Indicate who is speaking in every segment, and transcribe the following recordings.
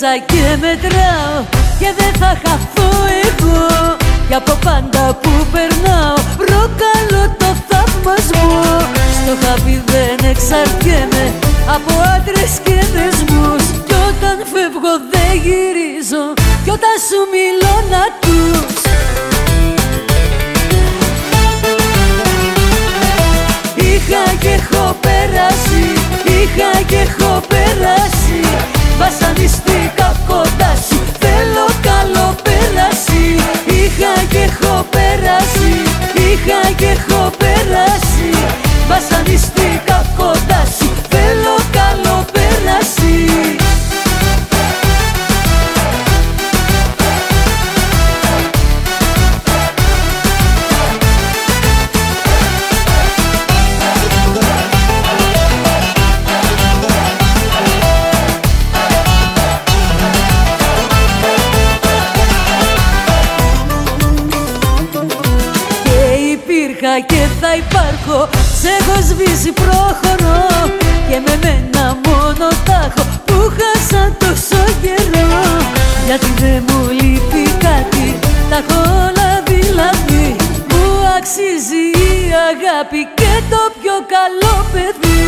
Speaker 1: Τελείωσα και μετράω και δεν θα χαθώ εγώ. Και από πάντα που περνάω προκαλώ το θαυμασμό. Στο χαπί δεν εξαρτιέμαι από άντρες και δεσμούς. Κι όταν φεύγω δεν γυρίζω κι όταν σου μιλώ να τους και θα υπάρχω Σε έχω σβήσει προχωρώ Και με μένα μόνο τα έχω Που χάσα τόσο καιρό. Γιατί δεν μου λείπει κάτι Τα έχω όλα δηλαδή. Μου αξίζει η αγάπη Και το πιο καλό παιδί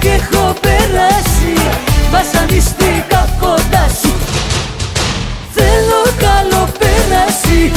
Speaker 1: Είχα και έχω περάσει. Βασανιστήκα κοντά σου. Θέλω καλό πέραση